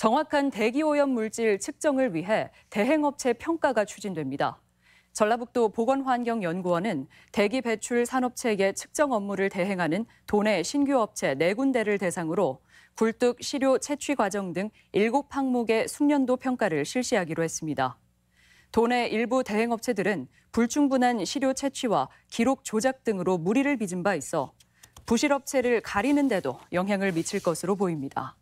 정확한 대기오염 물질 측정을 위해 대행업체 평가가 추진됩니다. 전라북도 보건환경연구원은 대기 배출 산업체계 측정 업무를 대행하는 도내 신규 업체 4군데를 대상으로 굴뚝 시료 채취 과정 등 7항목의 숙련도 평가를 실시하기로 했습니다. 도내 일부 대행업체들은 불충분한 시료 채취와 기록 조작 등으로 무리를 빚은 바 있어 부실업체를 가리는 데도 영향을 미칠 것으로 보입니다.